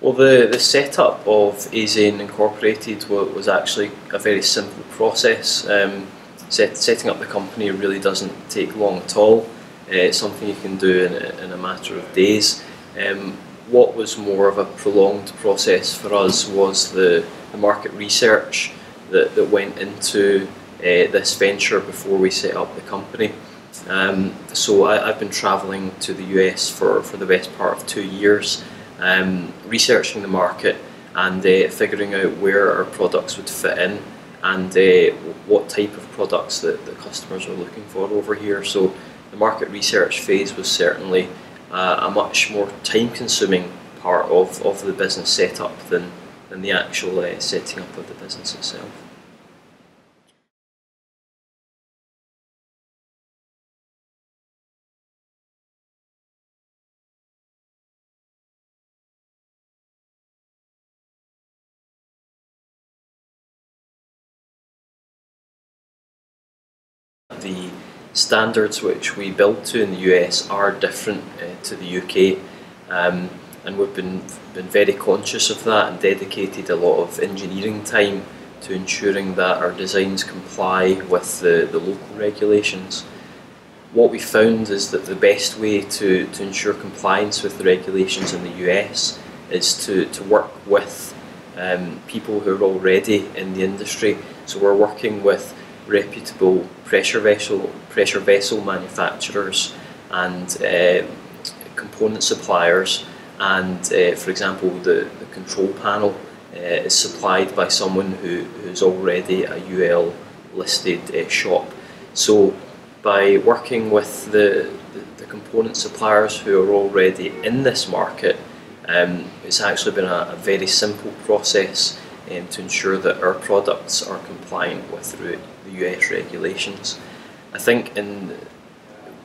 Well, the, the setup of Azane Incorporated was actually a very simple process. Um, set, setting up the company really doesn't take long at all. Uh, it's something you can do in a, in a matter of days. Um, what was more of a prolonged process for us was the, the market research that, that went into uh, this venture before we set up the company. Um, so I, have been travelling to the US for, for the best part of two years um, researching the market and uh, figuring out where our products would fit in and uh, what type of products that the customers are looking for over here. So the market research phase was certainly uh, a much more time consuming part of, of the business setup than, than the actual uh, setting up of the business itself. the standards which we build to in the US are different uh, to the UK um, and we've been, been very conscious of that and dedicated a lot of engineering time to ensuring that our designs comply with the, the local regulations. What we found is that the best way to, to ensure compliance with the regulations in the US is to, to work with um, people who are already in the industry. So we're working with reputable pressure vessel pressure vessel manufacturers and uh, component suppliers. And uh, for example the, the control panel uh, is supplied by someone who, who's already a UL listed uh, shop. So by working with the, the, the, component suppliers who are already in this market um, it's actually been a, a very simple process um, to ensure that our products are compliant with US regulations. I think in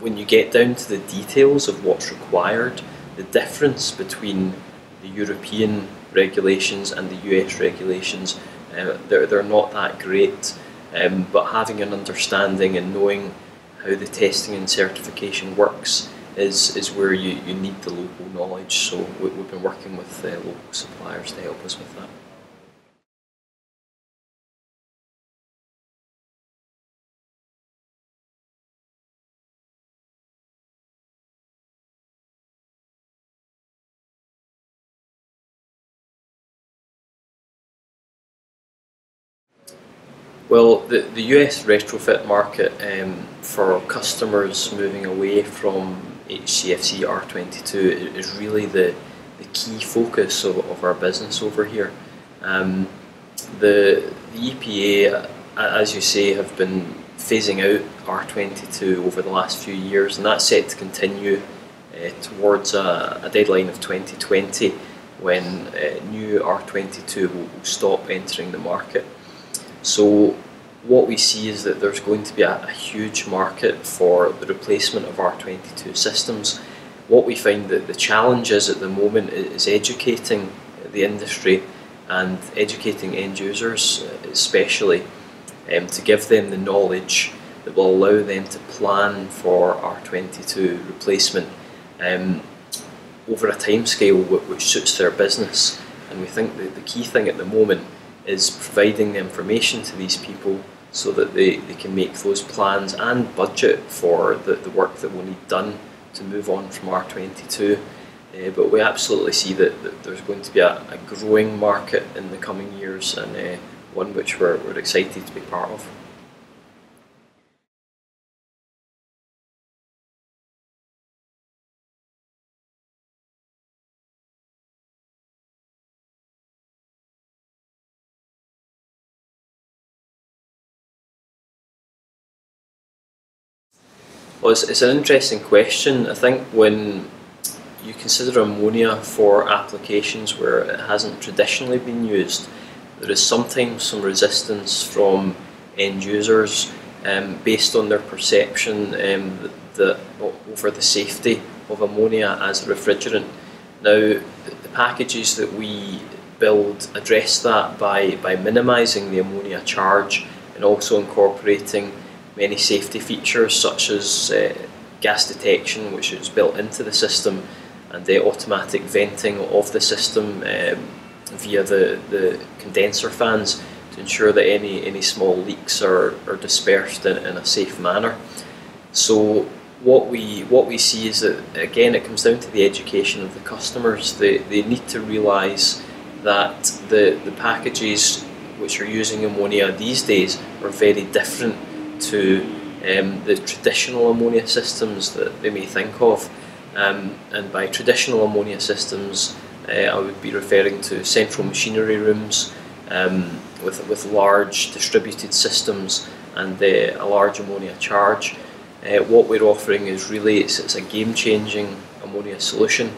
when you get down to the details of what's required, the difference between the European regulations and the US regulations, uh, they're, they're not that great. Um, but having an understanding and knowing how the testing and certification works is, is where you, you need the local knowledge. So we, have been working with uh, local suppliers to help us with that. Well, the, the US retrofit market um, for customers moving away from HCFC R22 is really the, the key focus of, of our business over here. Um, the, the EPA, as you say, have been phasing out R22 over the last few years, and that's set to continue uh, towards a, a, deadline of 2020 when uh, new R22 will, will stop entering the market. So what we see is that there's going to be a, a, huge market for the replacement of R22 systems. What we find that the challenge is at the moment is educating the industry and educating end users especially um, to give them the knowledge that will allow them to plan for R22 replacement um, over a timescale which suits their business and we think that the key thing at the moment is providing the information to these people so that they, they can make those plans and budget for the, the work that we'll need done to move on from R22. Uh, but we absolutely see that, that there's going to be a, a, growing market in the coming years and uh, one which we're, we're excited to be part of. Well, it's, it's an interesting question. I think when you consider ammonia for applications where it hasn't traditionally been used, there is sometimes some resistance from end users um, based on their perception um, that, over the safety of ammonia as a refrigerant. Now, the packages that we build address that by, by minimising the ammonia charge and also incorporating many safety features such as uh, gas detection which is built into the system and the automatic venting of the system um, via the, the condenser fans to ensure that any, any small leaks are, are dispersed in, in a safe manner. So what we what we see is that again it comes down to the education of the customers. They, they need to realise that the, the packages which are using ammonia these days are very different to um, the traditional ammonia systems that they may think of. Um, and by traditional ammonia systems, uh, I would be referring to central machinery rooms um, with, with large distributed systems and uh, a large ammonia charge. Uh, what we're offering is really it's, it's a game-changing ammonia solution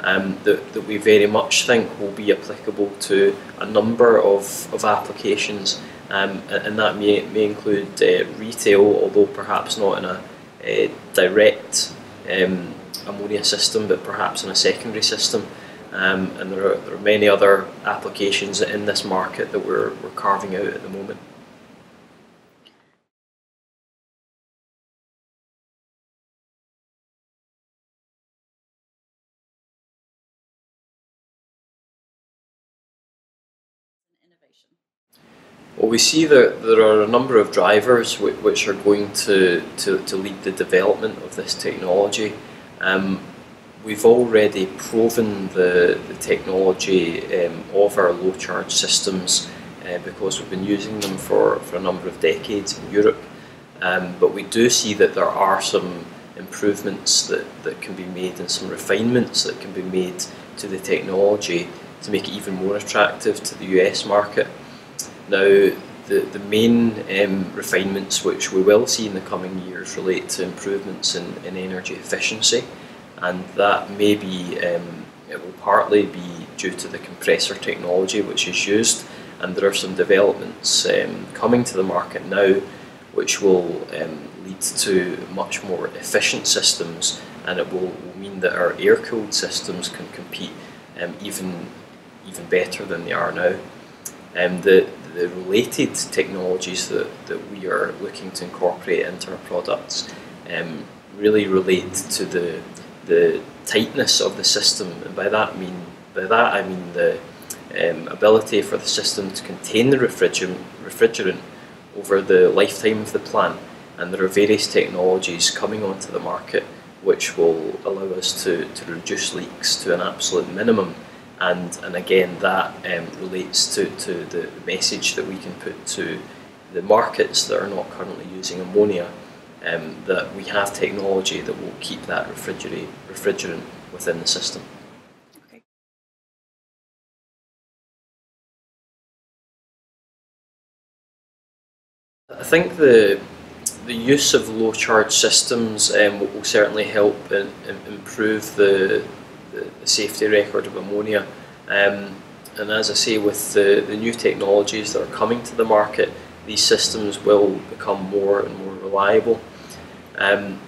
um, that, that we very much think will be applicable to a number of, of applications um, and that may, may include uh, retail although perhaps not in a, a direct um, ammonia system but perhaps in a secondary system um, and there are, there are many other applications in this market that we're, we're carving out at the moment. Well, we see that there are a number of drivers which are going to, to, to lead the development of this technology. Um, we've already proven the, the technology um, of our low charge systems uh, because we've been using them for, for a number of decades in Europe. Um, but we do see that there are some improvements that, that can be made and some refinements that can be made to the technology to make it even more attractive to the US market. Now, the, the main um, refinements which we will see in the coming years relate to improvements in, in energy efficiency, and that may be, um, it will partly be due to the compressor technology which is used, and there are some developments um, coming to the market now which will um, lead to much more efficient systems, and it will, mean that our air-cooled systems can compete um, even even better than they are now. Um, the, the related technologies that, that we are looking to incorporate into our products um, really relate to the, the tightness of the system, and by that mean by that I mean the um, ability for the system to contain the refrigerant, refrigerant over the lifetime of the plant. And there are various technologies coming onto the market which will allow us to, to reduce leaks to an absolute minimum and and again that um, relates to, to the message that we can put to the markets that are not currently using ammonia um, that we have technology that will keep that refrigerant refrigerant within the system. Okay. I think the the use of low charge systems um, will certainly help in, in improve the the, safety record of ammonia. Um, and as I say, with the, the new technologies that are coming to the market, these systems will become more and more reliable. Um,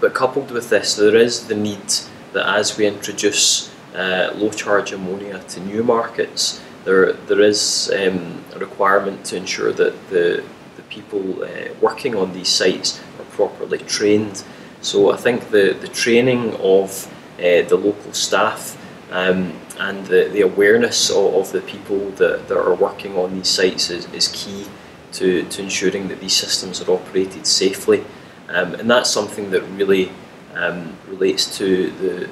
but coupled with this, there is the need that as we introduce uh, low charge ammonia to new markets, there, there is um, a requirement to ensure that the, the people uh, working on these sites are properly trained. So I think the, the training of uh, the local staff um, and the, the awareness of, of, the people that, that are working on these sites is, is key to, to ensuring that these systems are operated safely. Um, and that's something that really um, relates to the,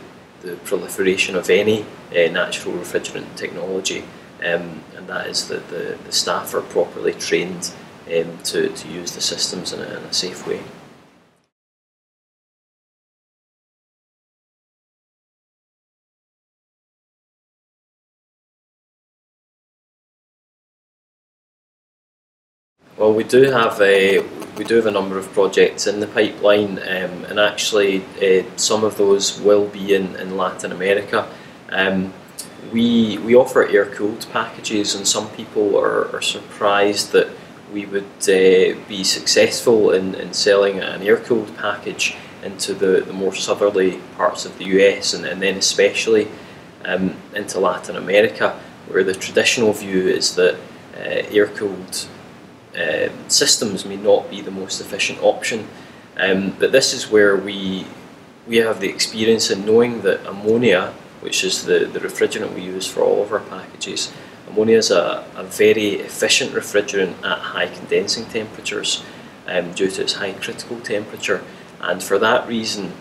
the proliferation of any uh, natural refrigerant technology, um, and that is that the, the staff are properly trained um, to, to use the systems in a, in a safe way. Well, we do have a we do have a number of projects in the pipeline, um, and actually uh, some of those will be in, in Latin America. Um, we we offer air cooled packages, and some people are, are surprised that we would uh, be successful in, in selling an air cooled package into the, the more southerly parts of the US, and, and then especially um, into Latin America, where the traditional view is that uh, air cooled uh, systems may not be the most efficient option. Um, but this is where we we have the experience in knowing that ammonia, which is the, the refrigerant we use for all of our packages, ammonia is a, a very efficient refrigerant at high condensing temperatures um, due to its high critical temperature. And for that reason,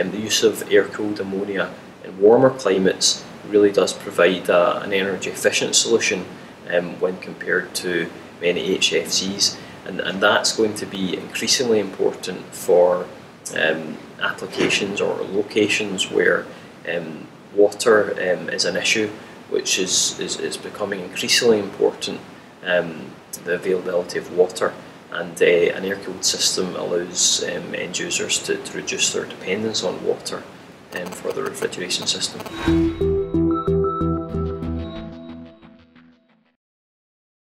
um, the use of air-cooled ammonia in warmer climates really does provide a, an energy efficient solution um, when compared to many HFCs. And, and that's going to be increasingly important for um, applications or locations where um, water um, is an issue, which is, is, is becoming increasingly important, um, the availability of water. And uh, an air-cooled system allows um, end users to, to reduce their dependence on water for the refrigeration system.